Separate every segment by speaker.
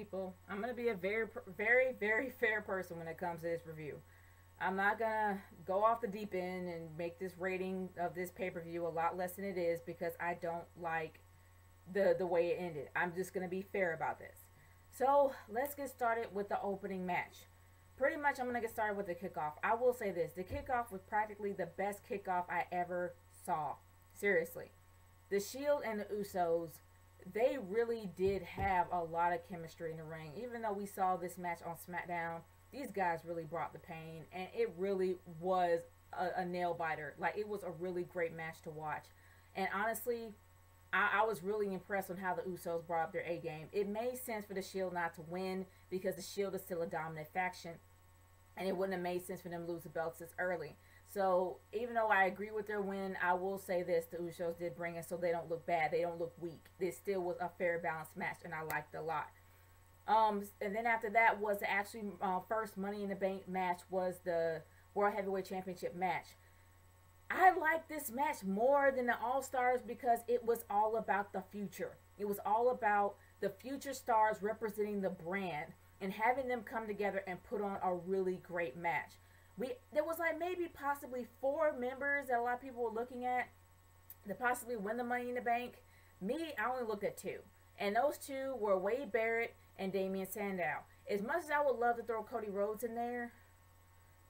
Speaker 1: people. I'm going to be a very, very, very fair person when it comes to this review. I'm not going to go off the deep end and make this rating of this pay per view a lot less than it is because I don't like the, the way it ended. I'm just going to be fair about this. So let's get started with the opening match. Pretty much, I'm going to get started with the kickoff. I will say this the kickoff was practically the best kickoff I ever saw. Seriously. The Shield and the Usos they really did have a lot of chemistry in the ring. Even though we saw this match on SmackDown, these guys really brought the pain, and it really was a, a nail biter. Like it was a really great match to watch. And honestly, I, I, was really impressed on how the Usos brought up their A game. It made sense for the Shield not to win because the Shield is still a dominant faction, and it wouldn't have made sense for them to lose the belts this early. So even though I agree with their win, I will say this: the Usos did bring it, so they don't look bad. They don't look weak. This still was a fair, balanced match, and I liked a lot. Um, and then after that was actually uh, first Money in the Bank match was the World Heavyweight Championship match. I like this match more than the All Stars because it was all about the future. It was all about the future stars representing the brand and having them come together and put on a really great match we was like maybe possibly four members that a lot of people were looking at to possibly win the Money in the Bank. Me, I only looked at two, and those two were Wade Barrett and Damien Sandow. As much as I would love to throw Cody Rhodes in there,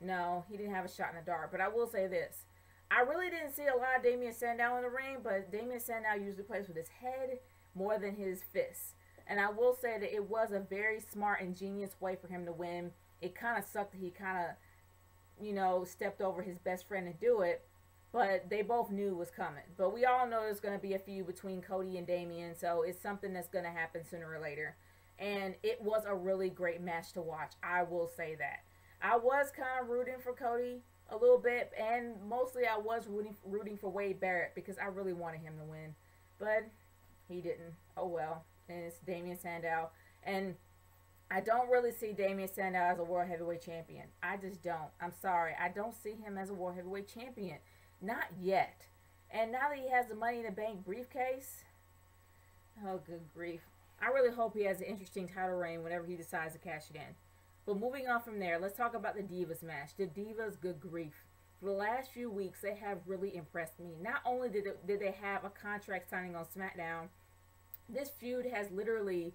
Speaker 1: no, he didn't have a shot in the dark. But I will say this. I really didn't see a lot of Damien Sandow in the ring, but Damien Sandow usually plays with his head more than his fists. And I will say that it was a very smart, ingenious way for him to win. It kind of sucked that he kind of you know, stepped over his best friend to do it. But they both knew was coming. But we all know there's going to be a feud between Cody and Damien, so it's something that's going to happen sooner or later. And it was a really great match to watch. I will say that. I was kind of rooting for Cody a little bit, and mostly I was rooting rooting for Wade Barrett because I really wanted him to win, but he didn't. Oh well. And it's Damien Sandow, and I don't really see Damien Sandow as a world heavyweight champion. I just don't. I'm sorry. I don't see him as a world heavyweight champion. Not yet. And now that he has the Money in the Bank briefcase, oh, good grief. I really hope he has an interesting title reign whenever he decides to cash it in. But moving on from there, let's talk about the Divas match. The Divas, good grief. For the last few weeks, they have really impressed me. Not only did, it, did they have a contract signing on SmackDown, this feud has literally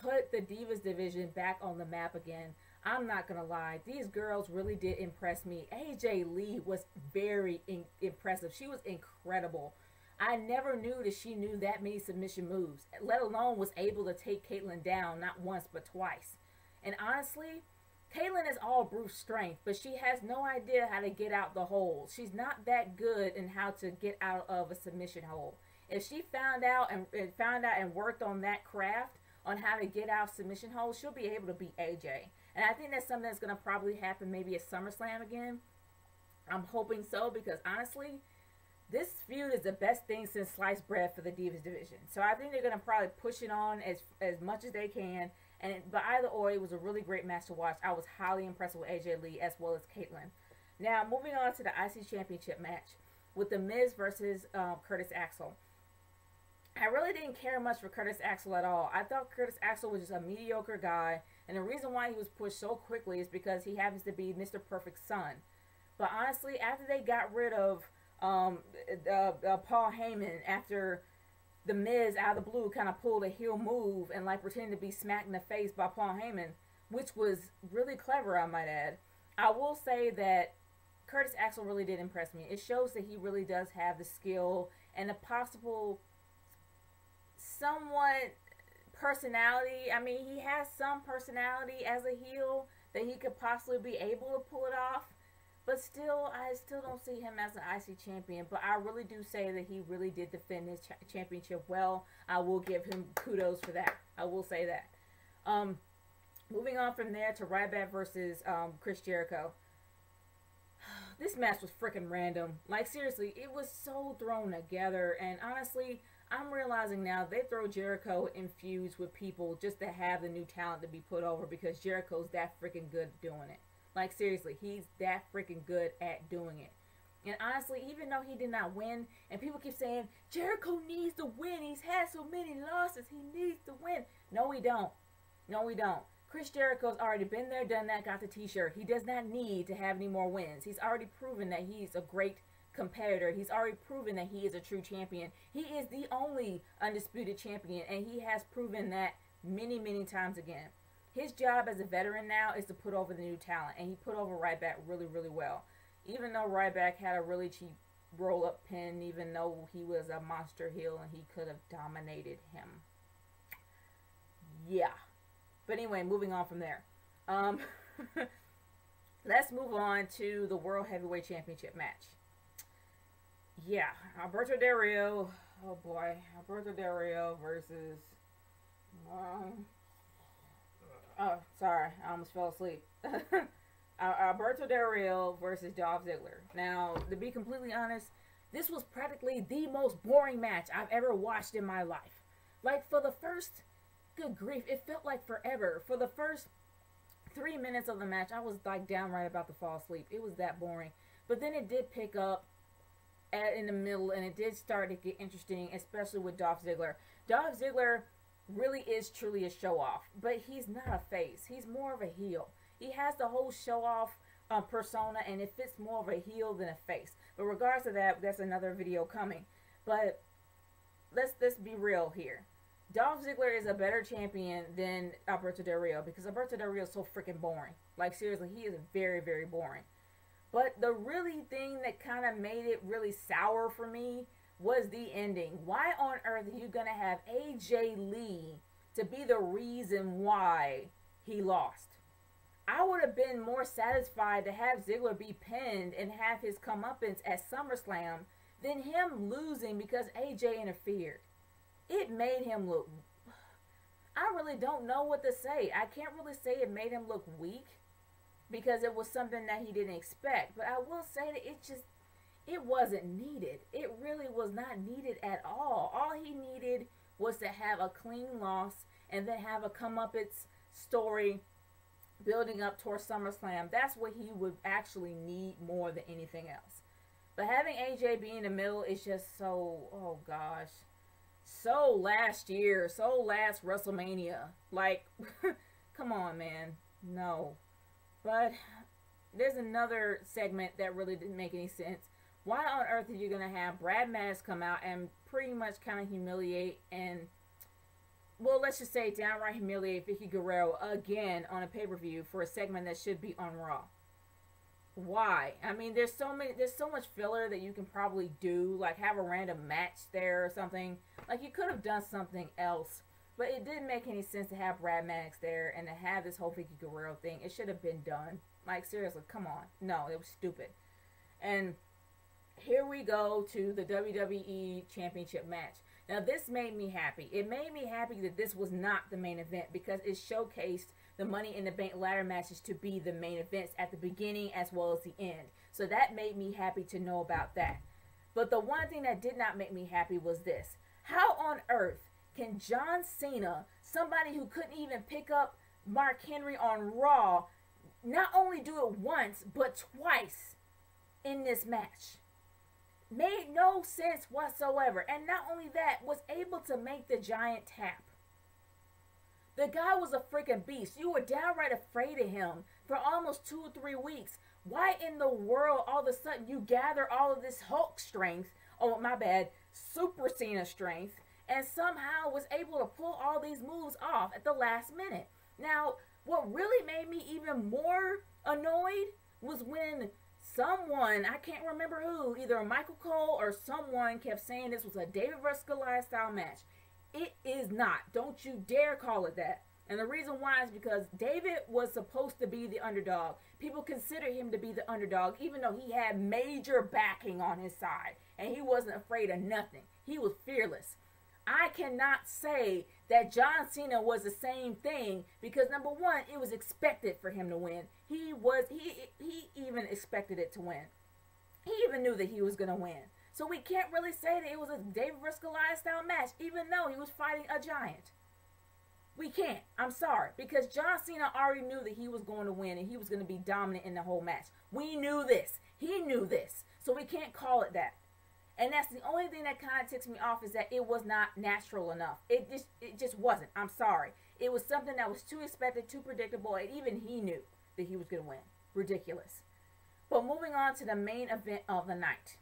Speaker 1: put the Divas division back on the map again. I'm not gonna lie, these girls really did impress me. AJ Lee was very in- impressive. She was incredible. I never knew that she knew that many submission moves, let alone was able to take Kaitlyn down not once but twice. And honestly, Kaitlyn is all brute strength, but she has no idea how to get out the hole. She's not that good in how to get out of a submission hole. If she found out and, and found out and worked on that craft, on how to get out submission holds, she'll be able to beat AJ. And I think that's something that's going to probably happen maybe at SummerSlam again. I'm hoping so because honestly, this feud is the best thing since sliced bread for the Divas division. So I think they're going to probably push it on as as much as they can. And but either or, it was a really great match to watch. I was highly impressed with AJ Lee as well as Kaitlyn. Now moving on to the IC Championship match with the Miz versus um, Curtis Axel. I really didn't care much for Curtis Axel at all. I thought Curtis Axel was just a mediocre guy, and the reason why he was pushed so quickly is because he happens to be Mr. Perfect's son. But honestly, after they got rid of um, uh, uh, Paul Heyman, after the Miz out of the blue kind of pulled a heel move and like pretended to be smacked in the face by Paul Heyman, which was really clever, I might add. I will say that Curtis Axel really did impress me. It shows that he really does have the skill and the possible somewhat personality. I mean, he has some personality as a heel that he could possibly be able to pull it off. But still, I still don't see him as an IC champion. But I really do say that he really did defend his cha championship well. I will give him kudos for that. I will say that. Um, moving on from there to Ryback versus um, Chris Jericho. this match was freaking random. Like seriously, it was so thrown together. And honestly, I'm realizing now they throw Jericho in feuds with people just to have the new talent to be put over because Jericho's that freaking good at doing it. Like seriously, he's that freaking good at doing it. And honestly, even though he did not win, and people keep saying Jericho needs to win, he's had so many losses, he needs to win. No, he don't. No, we don't. Chris Jericho's already been there, done that, got the t-shirt. He does not need to have any more wins. He's already proven that he's a great competitor. He's already proven that he is a true champion. He is the only undisputed champion, and he has proven that many, many times again. His job as a veteran now is to put over the new talent, and he put over Ryback really, really well. Even though Ryback had a really cheap roll up pin, even though he was a monster heel and he could have dominated him. Yeah. But anyway, moving on from there. Um, let's move on to the World Heavyweight Championship match. Yeah, Alberto Del Rio. Oh boy, Alberto Del Rio versus. Um, oh, sorry, I almost fell asleep. Alberto Del Rio versus Dolph Ziggler. Now, to be completely honest, this was practically the most boring match I've ever watched in my life. Like for the first good grief, it felt like forever. For the first three minutes of the match, I was like downright about to fall asleep. It was that boring. But then it did pick up at, in the middle, and it did start to get interesting, especially with Dolph Ziggler. Dolph Ziggler really is truly a show off, but he's not a face. He's more of a heel. He has the whole show off uh, persona, and it fits more of a heel than a face. But regards to that, that's another video coming. But let's let's be real here. Dolph Ziggler is a better champion than Alberto Del Rio because Alberto Del Rio is so freaking boring. Like seriously, he is very very boring. But the really thing that kind of made it really sour for me was the ending. Why on earth are you gonna have AJ Lee to be the reason why he lost? I would have been more satisfied to have Ziggler be pinned and have his comeuppance at SummerSlam than him losing because AJ interfered it made him look. I really don't know what to say. I can't really say it made him look weak because it was something that he didn't expect. But I will say that it just it wasn't needed. It really was not needed at all. All he needed was to have a clean loss and then have a comeuppance story building up towards SummerSlam. That's what he would actually need more than anything else. But having AJ be in the middle is just so, oh gosh so last year, so last WrestleMania. Like, come on, man. No. But there's another segment that really didn't make any sense. Why on earth are you going to have Brad Maddox come out and pretty much kind of humiliate and, well, let's just say downright humiliate Vickie Guerrero again on a pay per view for a segment that should be on Raw? why? I mean, there's so many, there's so much filler that you can probably do, like have a random match there or something. Like you could have done something else, but it didn't make any sense to have Brad Maddox there and to have this whole Vickie Guerrero thing. It should have been done. Like seriously, come on, no, it was stupid. And here we go to the WWE Championship match. Now this made me happy. It made me happy that this was not the main event because it showcased the Money in the Bank ladder matches to be the main events at the beginning as well as the end. So that made me happy to know about that. But the one thing that did not make me happy was this. How on earth can John Cena, somebody who couldn't even pick up Mark Henry on Raw, not only do it once, but twice in this match? Made no sense whatsoever. And not only that, was able to make the giant tap. The guy was a freaking beast. You were downright afraid of him for almost two or three weeks. Why in the world all of a sudden you gather all of this Hulk strength, oh my bad, Super Cena strength, and somehow was able to pull all these moves off at the last minute? Now, what really made me even more annoyed was when someone, I can't remember who, either Michael Cole or someone kept saying this was a David vs. Goliath style match. It is not. Don't you dare call it that. And the reason why is because David was supposed to be the underdog. People consider him to be the underdog, even though he had major backing on his side. And he wasn't afraid of nothing. He was fearless. I cannot say that John Cena was the same thing because number one, it was expected for him to win. He was he he even expected it to win. He even knew that he was gonna win. So we can't really say that it was a David vs. Goliath style match, even though he was fighting a giant. We can't. I'm sorry. Because John Cena already knew that he was going to win and he was going to be dominant in the whole match. We knew this. He knew this. So we can't call it that. And that's the only thing that kind of ticks me off is that it was not natural enough. It just it just wasn't. I'm sorry. It was something that was too expected, too predictable, and even he knew that he was going to win. Ridiculous. But moving on to the main event of the night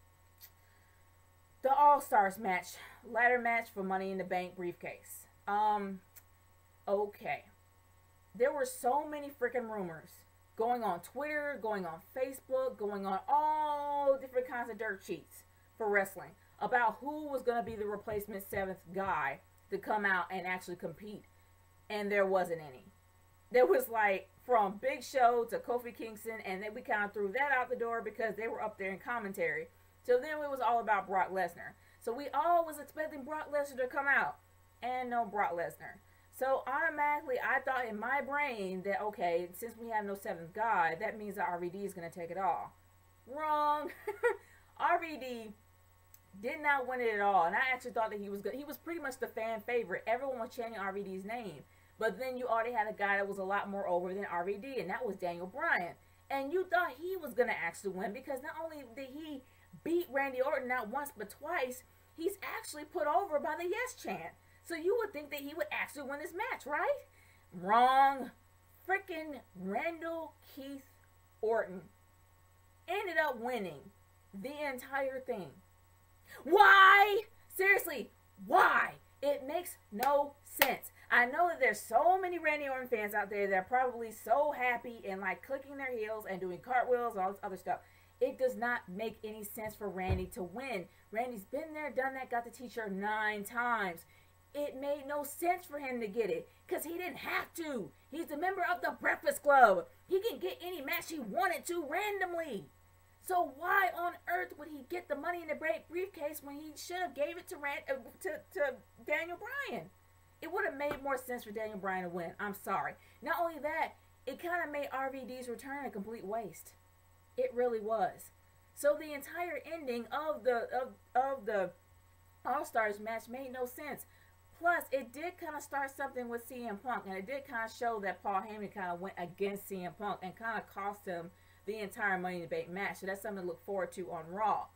Speaker 1: the All Stars match, ladder match for Money in the Bank briefcase. Um, okay. There were so many freaking rumors going on Twitter, going on Facebook, going on all different kinds of dirt sheets for wrestling about who was going to be the replacement seventh guy to come out and actually compete. And there wasn't any. There was like from Big Show to Kofi Kingston, and then we kind of threw that out the door because they were up there in commentary. So then it was all about Brock Lesnar. So we all was expecting Brock Lesnar to come out, and no Brock Lesnar. So automatically, I thought in my brain that okay, since we have no seventh guy, that means that RVD is going to take it all. Wrong. RVD did not win it at all, and I actually thought that he was good. He was pretty much the fan favorite. Everyone was chanting RVD's name, but then you already had a guy that was a lot more over than RVD, and that was Daniel Bryan. And you thought he was going to actually win because not only did he beat Randy Orton not once but twice, he's actually put over by the yes chant. So you would think that he would actually win this match, right? Wrong. Freaking Randall Keith Orton ended up winning the entire thing. Why? Seriously, why? It makes no sense. I know that there's so many Randy Orton fans out there that are probably so happy and like clicking their heels and doing cartwheels and all this other stuff. It does not make any sense for Randy to win. Randy's been there, done that, got the t-shirt nine times. It made no sense for him to get it because he didn't have to. He's a member of the Breakfast Club. He can get any match he wanted to randomly. So why on earth would he get the money in the briefcase when he should have gave it to, Rand, uh, to to Daniel Bryan? It would have made more sense for Daniel Bryan to win. I'm sorry. Not only that, it kind of made RVD's return a complete waste. It really was. So the entire ending of the of, of the All Stars match made no sense. Plus, it did kind of start something with CM Punk, and it did kind of show that Paul Heyman kind of went against CM Punk and kind of cost him the entire Money in the Bank match. So that's something to look forward to on Raw.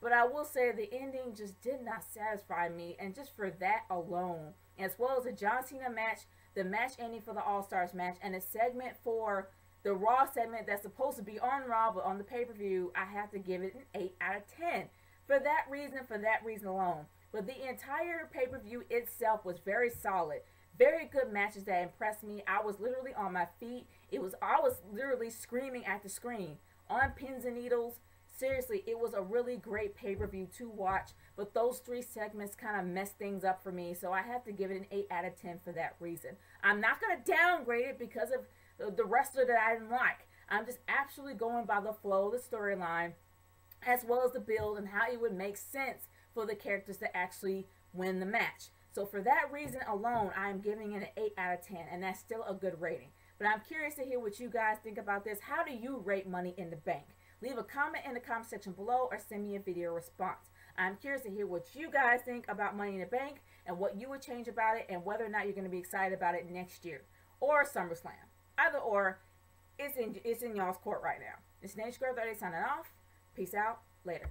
Speaker 1: But I will say the ending just did not satisfy me, and just for that alone, as well as the John Cena match, the match ending for the All Stars match, and a segment for the Raw segment that's supposed to be on Raw but on the pay per view, I have to give it an 8 out of 10. For that reason, for that reason alone. But the entire pay per view itself was very solid. Very good matches that impressed me. I was literally on my feet. It was I was literally screaming at the screen on pins and needles. Seriously, it was a really great pay per view to watch. But those three segments kind of messed things up for me, so I have to give it an 8 out of 10 for that reason. I'm not going to downgrade it because of the, the wrestler that I didn't like. I'm just absolutely going by the flow of the storyline as well as the build and how it would make sense for the characters to actually win the match. So for that reason alone, I am giving it an 8 out of 10, and that's still a good rating. But I'm curious to hear what you guys think about this. How do you rate Money in the Bank? Leave a comment in the comment section below or send me a video response. I'm curious to hear what you guys think about Money in the Bank and what you would change about it and whether or not you're going to be excited about it next year or SummerSlam. Either or, it's in it's in y'all's court right now. It's Nature Girl 30 signing off. Peace out. Later.